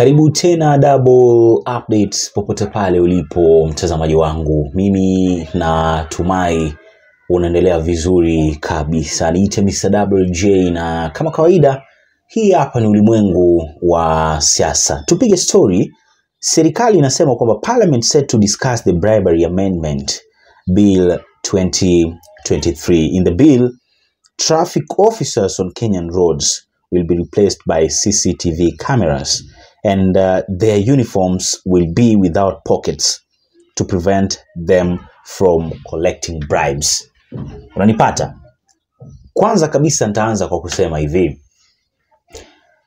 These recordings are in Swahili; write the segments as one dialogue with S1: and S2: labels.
S1: Karibu tena Double Updates popote pale ulipo mtazamaji wangu, mimi natumai unaendelea vizuri kabisa. Niite Mr. Double J na kama kawaida, hii hapa ni ulimwengu wa siasa. Tupige story. Serikali inasema kwamba Parliament set to discuss the bribery amendment bill 2023. In the bill, traffic officers on Kenyan roads will be replaced by CCTV cameras and uh, their uniforms will be without pockets to prevent them from collecting bribes. Unanipata? Kwanza kabisa nitaanza kwa kusema hivi.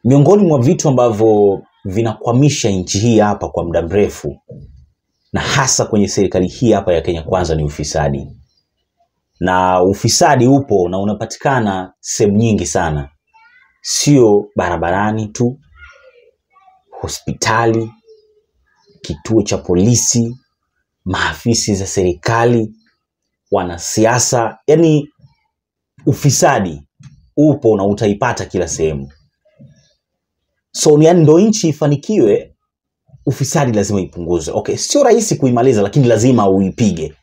S1: Miongoni mwa vitu ambavyo vinakwamisha nchi hii hapa kwa muda mrefu na hasa kwenye serikali hii hapa ya Kenya Kwanza ni ufisadi. Na ufisadi upo na unapatikana sehemu nyingi sana, sio barabarani tu, hospitali, kituo cha polisi, maafisi za serikali, wanasiasa. Yani ufisadi upo na utaipata kila sehemu. So yani ndo nchi ifanikiwe, ufisadi lazima ipunguzwe. Okay, sio rahisi kuimaliza, lakini lazima uipige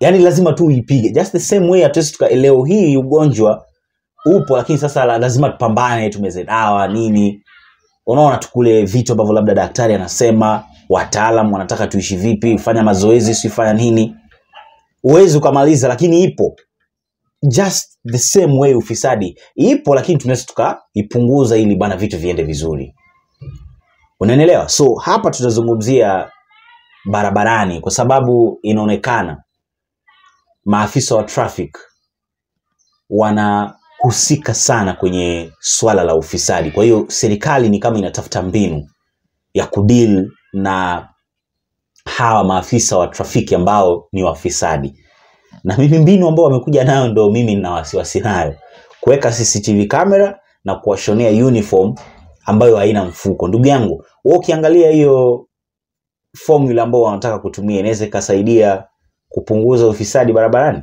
S1: yani lazima tu uipige just the same way hatuwezi tuka leo hii ugonjwa upo lakini sasa lazima tupambane tumeze dawa nini unaona tukule vitu ambavyo labda daktari anasema wataalam wanataka tuishi vipi fanya mazoezi sifanya nini. Huwezi ukamaliza lakini ipo. Just the same way ufisadi. Ipo lakini tunaweza tukaipunguza ili bana vitu viende vizuri. Unaelewa? So hapa tutazungumzia barabarani kwa sababu inaonekana maafisa wa traffic wanahusika sana kwenye swala la ufisadi. Kwa hiyo serikali ni kama inatafuta mbinu ya kudili na hawa maafisa wa trafiki ambao ni wafisadi, na mimi mbinu ambao wamekuja nayo ndo mimi nina wasiwasi nayo, kuweka CCTV camera na kuwashonea uniform ambayo haina mfuko. Ndugu yangu, wewe ukiangalia hiyo formula ambao wanataka kutumia inaweza ikasaidia kupunguza ufisadi barabarani?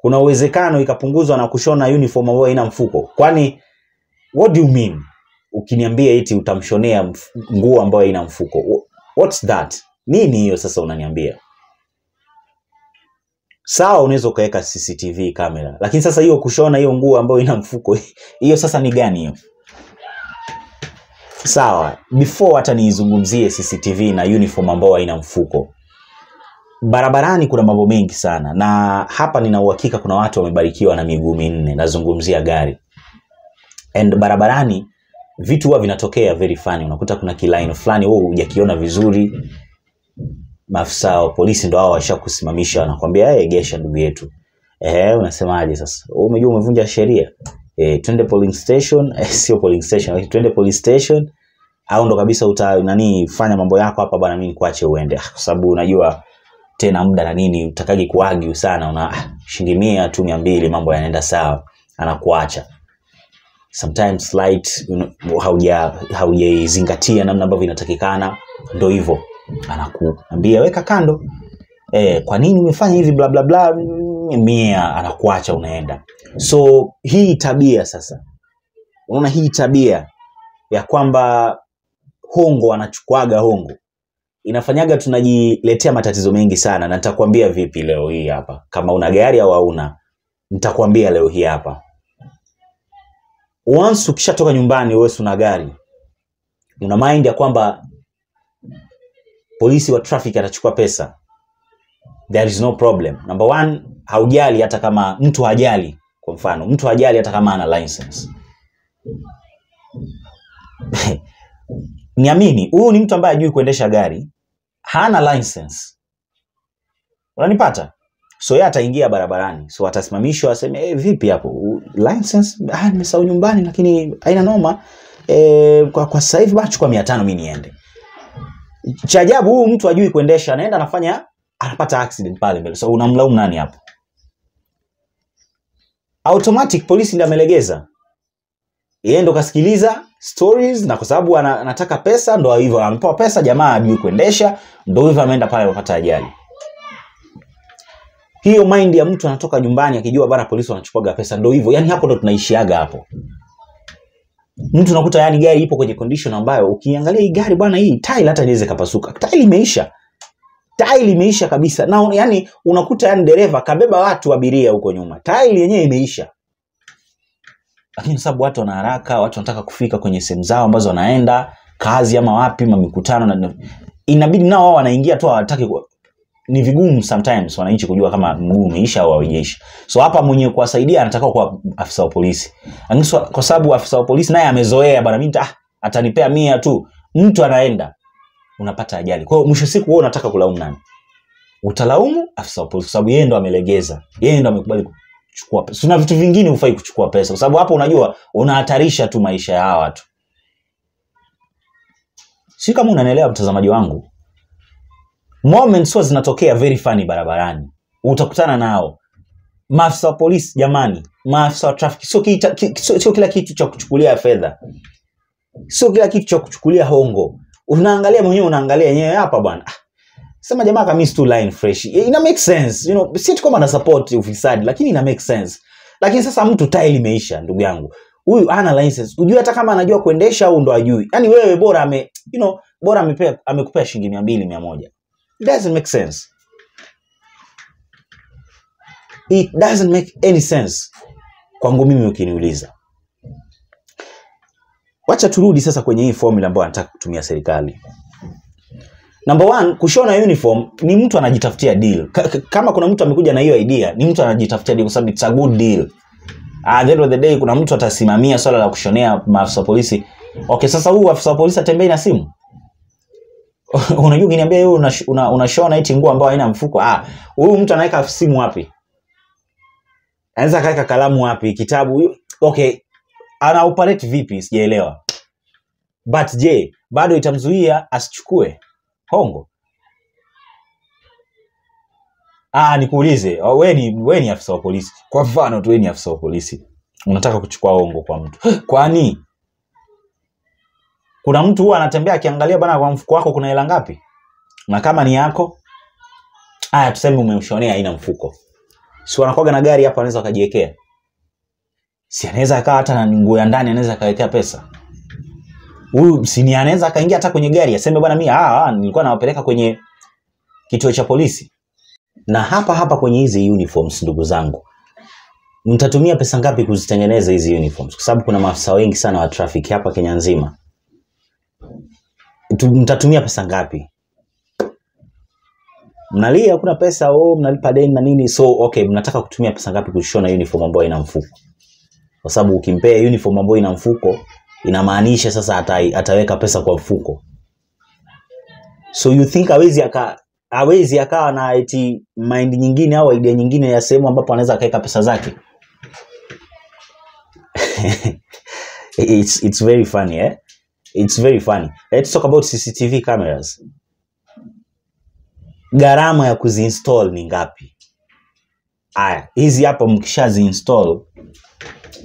S1: Kuna uwezekano ikapunguzwa na kushona uniform ambayo haina mfuko? Kwani what do you mean ukiniambia eti utamshonea nguo ambayo haina mfuko? What's that? Nini hiyo sasa unaniambia? Sawa, unaweza ukaweka CCTV kamera, lakini sasa hiyo kushona hiyo nguo ambayo ina mfuko hiyo sasa ni gani hiyo? Sawa, before hata niizungumzie CCTV na uniform ambayo haina mfuko, barabarani kuna mambo mengi sana, na hapa nina uhakika kuna watu wamebarikiwa na miguu minne, nazungumzia gari and barabarani vitu huwa vinatokea very funny. Unakuta kuna kilaini fulani wewe hujakiona vizuri, maafisa wa polisi ndo hao washakusimamisha, wanakwambia hey, egesha ndugu yetu. Eh, unasemaje sasa? Wewe umejua umevunja sheria. Eh, twende polling station, eh, sio polling station, lakini twende police station au ndo kabisa uta nani fanya mambo yako hapa bwana, mimi nikuache uende, Ah, kwa sababu unajua tena muda na nini, utakagi kuagi sana, una ah, shilingi mia tu mia mbili, mambo yanaenda sawa, anakuacha sometimes slight you hauja haujaizingatia namna ambavyo inatakikana, ndo hivyo anakuambia weka kando. Eh, kwa nini umefanya hivi bla bla bla, mia, anakuacha unaenda. So hii tabia sasa, unaona hii tabia ya kwamba hongo anachukuaga hongo inafanyaga tunajiletea matatizo mengi sana, na nitakwambia vipi leo hii hapa. Kama una gari au hauna, nitakwambia leo hii hapa. Once ukishatoka nyumbani, wewe una gari, una mind ya kwamba polisi wa traffic atachukua pesa, there is no problem. Number one, haujali hata kama mtu hajali. Kwa mfano, mtu hajali hata kama ana license niamini, huyu ni mtu ambaye ajui kuendesha gari, hana license. Unanipata? So yeye ataingia barabarani, so atasimamishwa, aseme hey, vipi hapo license? Ah, nimesahau nyumbani, lakini haina noma. E, kwa, kwa sasa hivi basi chukua mia tano mi niende. Cha ajabu huyu mtu hajui kuendesha, anaenda anafanya, anapata accident pale mbele. So unamlaumu nani hapo? Automatic polisi ndiye amelegeza yeye ndo kasikiliza stories na kwa sababu ana- anataka pesa ndo hivyo amepewa pesa jamaa ajui kuendesha ndo hivyo ameenda pale amepata ajali. Hiyo mind ya mtu anatoka nyumbani akijua bana polisi wanachukuaga pesa ndo hivyo. Yani hapo ndo tunaishiaga hapo. Mtu nakuta yani gari ipo kwenye condition ambayo ukiangalia hii gari bwana hii tile hata inaweza kapasuka tile imeisha. Tile imeisha kabisa. Na yani unakuta yani dereva kabeba watu abiria huko nyuma. Tile yenyewe imeisha lakini sababu watu wana haraka watu wanataka kufika kwenye sehemu zao ambazo wanaenda kazi ama wapi ma mikutano na inabidi nao wao wanaingia tu hawataki ni vigumu sometimes wananchi kujua kama mguu umeisha au haujaisha. So hapa mwenye kuwasaidia anatakiwa kuwa afisa wa polisi. Lakini kwa sababu afisa wa polisi naye amezoea bwana mimi ah, atanipea mia tu. Mtu anaenda unapata ajali. Kwa hiyo mwisho siku wewe unataka kulaumu nani? Utalaumu afisa wa polisi kwa sababu yeye ndo amelegeza. Yeye ndo amekubali kuchukua pesa kuna vitu vingine hufai kuchukua pesa kwa sababu hapo unajua unahatarisha tu maisha ya hawa watu. Si kama unanielewa mtazamaji wangu? Moments huwa zinatokea very funny barabarani. Utakutana nao. Maafisa wa polisi jamani. Maafisa wa traffic sio, ki, sio, kila kitu cha kuchukulia fedha. Sio kila kitu cha kuchukulia hongo. Unaangalia mwenyewe unaangalia yenyewe hapa bwana. Ah, sema jamaa kamis tu line fresh. Ina make sense. You know si tu kama na support ufisadi lakini ina make sense. Lakini sasa mtu tile imeisha ndugu yangu. Huyu ana license. Ujue hata kama anajua kuendesha au ndo ajui yani wewe bora ame you know bora amepea amekupea shilingi mia mbili mia moja. It doesn't make sense. It doesn't make any sense. Kwangu mimi ukiniuliza. Wacha turudi sasa kwenye hii formula ambayo anataka kutumia serikali number one kushona uniform ni mtu anajitafutia deal. Ka- kama kuna mtu amekuja na hiyo idea ni mtu anajitafutia deal kwa sababu it's a good deal. At the end of the day kuna mtu atasimamia swala la kushonea maafisa polisi. Okay sasa huu afisa polisi atembei na simu? Unajua ukiniambia wewe unashona una- unashona eti nguo ambayo haina mfuko ah huyu mtu anaweka simu wapi? Anaweza akaweka kalamu wapi kitabu okay ana operate vipi? Sijaelewa. But je bado itamzuia asichukue hongo. Ah nikuulize wewe ni we ni afisa wa polisi. Kwa mfano tu wewe ni afisa wa polisi. Unataka kuchukua hongo kwa mtu. Kwani? Kuna mtu huwa anatembea akiangalia bana kwa mfuko wako kuna hela ngapi? Na kama ni yako? Aya, tuseme umemshonea haina mfuko. Si wanakuwaga na gari hapa anaweza wakajiwekea? Si anaweza akawa hata na nguo ya ndani anaweza akawekea pesa huyu msini ni anaweza akaingia hata kwenye gari aseme bwana mimi ah, ah, nilikuwa nawapeleka kwenye kituo cha polisi. Na hapa hapa kwenye hizi uniforms ndugu zangu mtatumia pesa ngapi kuzitengeneza hizi uniforms? Kwa sababu kuna maafisa wengi sana wa traffic hapa kenya nzima. Mtatumia pesa ngapi? Mnalia hakuna pesa oh, mnalipa deni na nini. So okay mnataka kutumia pesa ngapi kushona uniform ambayo ina mfuko? Kwa sababu ukimpea uniform ambayo ina mfuko inamaanisha sasa ata, ataweka pesa kwa mfuko. So you think hawezi aka hawezi akawa na eti mind nyingine au idea nyingine ya sehemu ambapo anaweza akaweka pesa zake? It's, it's very funny eh? it's very funny. Let's talk about cctv cameras. Gharama ya kuziinstall ni ngapi? Aya hizi hapa mkishaziinstall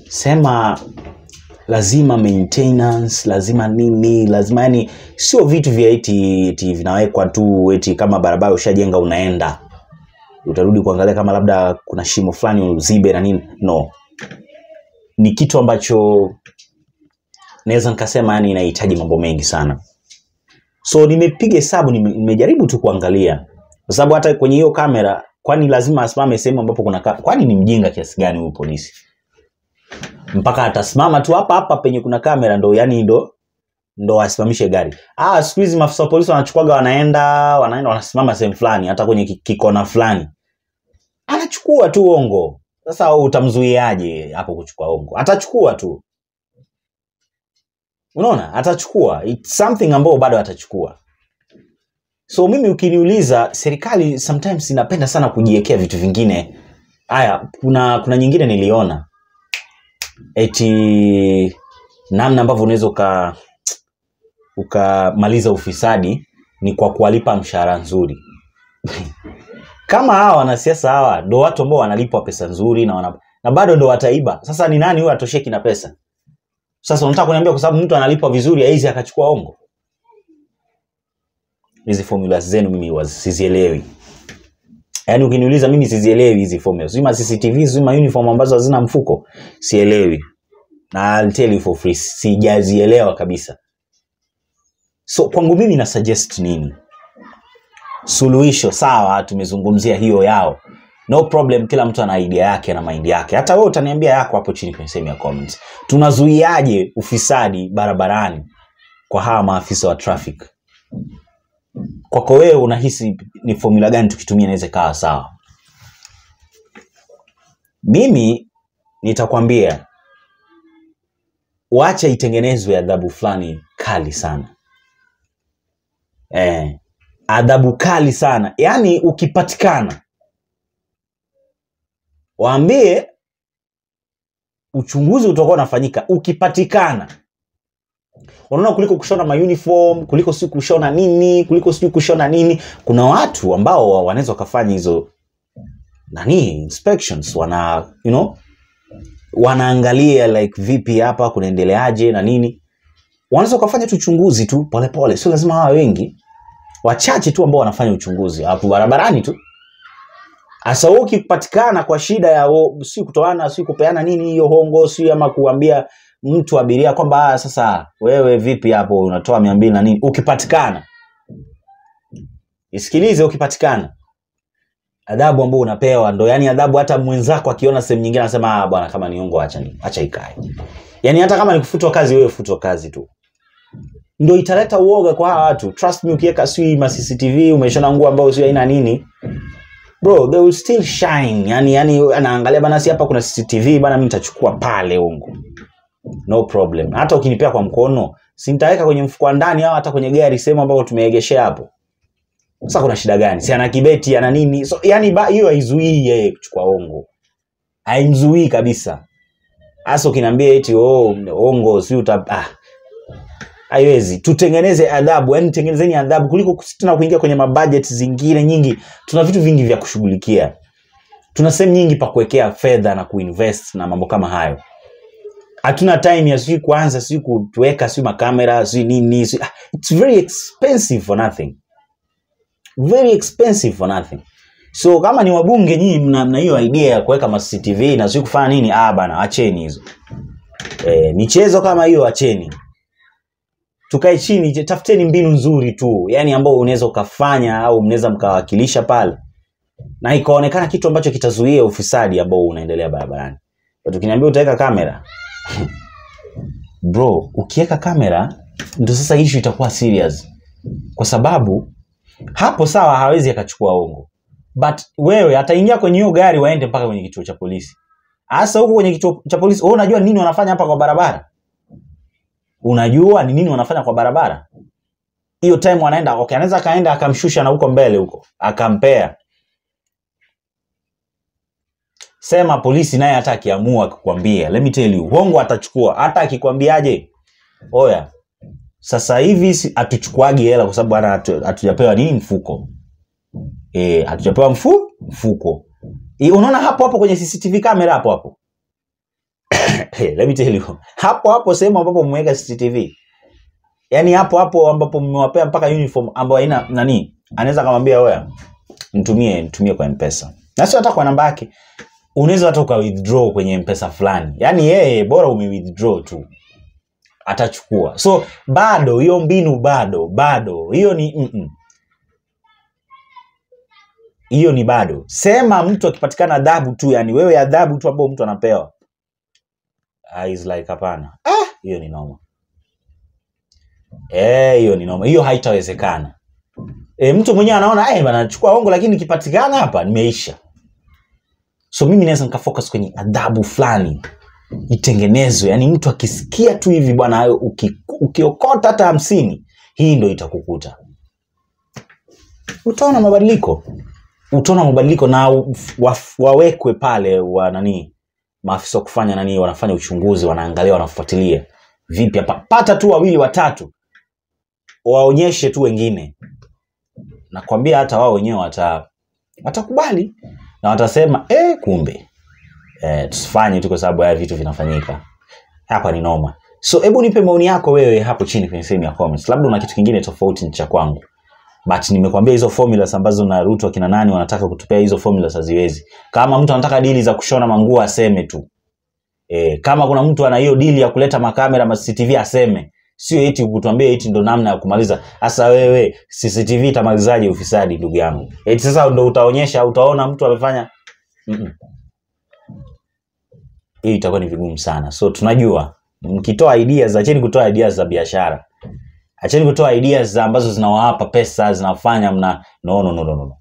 S1: sema lazima maintenance lazima nini lazima yani sio vitu vya eti, eti vinawekwa tu eti kama barabara ushajenga unaenda. Utarudi kuangalia kama labda kuna shimo fulani uzibe na nini. No. Ni kitu ambacho naweza nikasema yani inahitaji mambo mengi sana. So nimepiga hesabu nime- nimejaribu tu kuangalia. Kwa sababu hata kwenye hiyo kamera kwani lazima asimame sehemu ambapo kuna kwani ni mjinga kiasi gani huyu polisi mpaka atasimama tu hapa hapa penye kuna kamera ndo yani ndo ndo asimamishe gari. Ah siku hizi maafisa wa polisi wanachukuaga wanaenda wanaenda wanasimama sehemu fulani hata kwenye kikona fulani. Anachukua tu ongo sasa utamzuiaje hapo kuchukua ongo atachukua tu. Unaona? Atachukua. It's something ambayo bado atachukua. So mimi ukiniuliza serikali sometimes inapenda sana kujiwekea vitu vingine. Haya kuna kuna nyingine niliona eti namna ambavyo unaweza uka ukamaliza ufisadi ni kwa kuwalipa mshahara nzuri. Kama hawa wanasiasa hawa ndo watu ambao wanalipwa pesa nzuri na, wana, na bado ndo wataiba. Sasa ni nani huyo atosheki na pesa? Sasa unataka kuniambia kwa sababu mtu analipwa vizuri aizi akachukua ongo hizi formula zenu mimi sizielewi yaani ukiniuliza mimi sizielewi hizi formula. Zima cctv zima uniform ambazo hazina mfuko sielewi. Na I'll tell you for free sijazielewa kabisa. So kwangu mimi na suggest nini? Suluhisho sawa tumezungumzia hiyo yao. No problem kila mtu ana idea yake na maindi yake. Hata wewe utaniambia yako hapo chini kwenye sehemu ya comments. Tunazuiaje ufisadi barabarani kwa hawa maafisa wa traffic kwako wewe unahisi ni formula gani tukitumia inaweza ikawa sawa? Mimi nitakwambia wacha itengenezwe adhabu fulani kali sana. Eh, adhabu kali sana. Yaani ukipatikana waambie uchunguzi utakuwa unafanyika. Ukipatikana unaona kuliko kushona mauniform kuliko si kushona nini kuliko sijui kushona nini. Kuna watu ambao wa- wanaweza wakafanya hizo nani inspections wana you know wanaangalia like vipi hapa kunaendeleaje na nini. Wanaweza wakafanya tu uchunguzi tu polepole sio lazima hawa wengi. Wachache tu ambao wanafanya uchunguzi. Hapo barabarani tu. Hasa ukipatikana kwa shida ya si kutoana si kupeana nini hiyo hongo si ama kuambia mtu abiria kwamba "Ah, sasa wewe vipi hapo unatoa mia mbili na nini? Ukipatikana. Isikilize ukipatikana. Adhabu ambao unapewa ndo yani adhabu hata mwenzako akiona sehemu nyingine anasema "Ah, bwana kama ni ungo acha acha ikae. Yani hata kama nikufutwa kazi wewe futwa kazi tu. Ndo italeta uoga kwa hawa watu. Trust me ukiweka sijui ma cctv umeshona nguo ambayo sio aina nini. Bro they will still shine. Yani yani anaangalia bana si hapa kuna cctv bana mimi nitachukua pale ungu no problem. Hata ukinipea kwa mkono si nitaweka kwenye mfuko ndani au hata kwenye gari sehemu ambayo tumeegeshea hapo. Sasa kuna shida gani? Si ana kibeti ana nini? So yani hiyo haizuii yeye kuchukua ongo haimzuii kabisa. Hasa ukiniambia eti oh, ongo si uta ah, haiwezi. Tutengeneze adhabu. Yani tengenezeni adhabu kuliko tuna kuingia kwenye mabudget zingine nyingi. Tuna vitu vingi vya kushughulikia. Tuna sehemu nyingi pa kuwekea fedha na kuinvest na mambo kama hayo hatuna time ya sijui kwanza sijui kuweka sijui makamera sijui nini sijui, ah, it's very expensive for nothing. Very expensive for nothing. So kama ni wabunge nyinyi mna mna hiyo idea ya kuweka ma CCTV na sijui kufanya nini ah bana acheni hizo. E, michezo kama hiyo acheni. Tukae chini tafuteni mbinu nzuri tu yani ambao unaweza ukafanya au mnaweza mkawakilisha pale. Na ikaonekana kitu ambacho kitazuia ufisadi ambao unaendelea barabarani. Tukiniambia ukiniambia utaweka kamera bro ukiweka kamera ndo sasa issue itakuwa serious. Kwa sababu hapo sawa hawezi akachukua ongo but wewe ataingia kwenye hiyo gari waende mpaka kwenye kituo cha polisi. Hasa huko kwenye kituo cha polisi wewe unajua nini wanafanya hapa kwa barabara? Unajua ni nini wanafanya kwa barabara? Hiyo time wanaenda okay anaweza akaenda akamshusha na huko mbele huko akampea sema polisi naye hata akiamua akikwambia, let me tell you wongo atachukua. Hata akikwambiaje? Oya. Sasa hivi hatuchukuagi hela kwa sababu hatujapewa nini? Mfuko. Eh hatujapewa mfu mfuko. E, unaona hapo hapo kwenye cctv kamera hapo hapo? Let me tell you. Hapo hapo sehemu ambapo mmeweka cctv yaani hapo hapo ambapo mmewapea mpaka uniform ambayo haina nani? Anaweza akamwambia oya mtumie mtumie kwa mpesa. Na sio hata kwa namba yake unaweza hata uka withdraw kwenye mpesa fulani. Yaani yeye bora ume withdraw tu. Atachukua. So bado hiyo mbinu bado bado. Hiyo ni mm-mm. hiyo ni bado. Sema mtu akipatikana adhabu tu yani wewe adhabu tu ambao mtu anapewa. Ah, is like hapana. Ah, hiyo ni noma Eh, hiyo ni noma hiyo haitawezekana. E, mtu mwenyewe anaona eh, bana nachukua ongo lakini ikipatikana hapa nimeisha so mimi naweza nikafocus kwenye adhabu fulani itengenezwe. Yani mtu akisikia tu hivi bwana hayo uki, ukiokota hata hamsini hii ndo itakukuta. Utaona mabadiliko. Utaona mabadiliko na wawekwe pale wa nani maafisa kufanya nani wanafanya uchunguzi wanaangalia wanafuatilia. Vipi hapa? Pata tu wawili watatu. Waonyeshe tu wengine. Nakwambia hata wao wenyewe wata watakubali na watasema eh, kumbe. Eh, tusifanye tu kwa sababu haya vitu vinafanyika. Hapa ni noma so hebu nipe maoni yako wewe hapo chini kwenye sehemu ya comments. Labda una kitu kingine tofauti cha kwangu. But nimekwambia hizo formulas ambazo na Ruto akina nani wanataka kutupea hizo formulas haziwezi. Kama mtu anataka dili za kushona manguo aseme tu. E, kama kuna mtu ana hiyo dili ya kuleta makamera ma CCTV aseme sio eti kutuambia eti ndo namna ya kumaliza. Hasa wewe CCTV itamalizaje ufisadi ndugu yangu? Eti sasa ndo utaonyesha utaona mtu amefanya. Mm-mm. hii itakuwa ni vigumu sana. So tunajua mkitoa ideas acheni kutoa ideas za biashara. Acheni kutoa ideas za ambazo zinawapa pesa zinafanya mna no, no, no, no, no.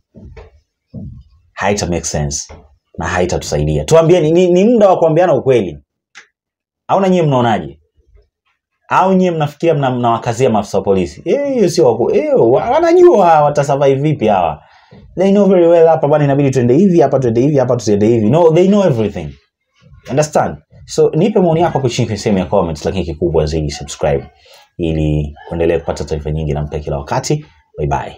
S1: haita make sense na haitatusaidia. Tuambieni ni, ni muda wa kuambiana ukweli. Au na nyie mnaonaje au nyie mnafikiria mna- mnawakazia maafisa wa polisi? Hiyo sio waku- eh, wa- wanajua watasurvive vipi hawa. They know very well hapa bwana inabidi tuende hivi hapa tuende hivi hapa tuende hivi. No they know everything. Understand? So nipe maoni yako hapo chini kwenye sehemu ya comments lakini kikubwa zaidi subscribe ili kuendelea kupata taarifa nyingi na mpya kila wakati. Bye bye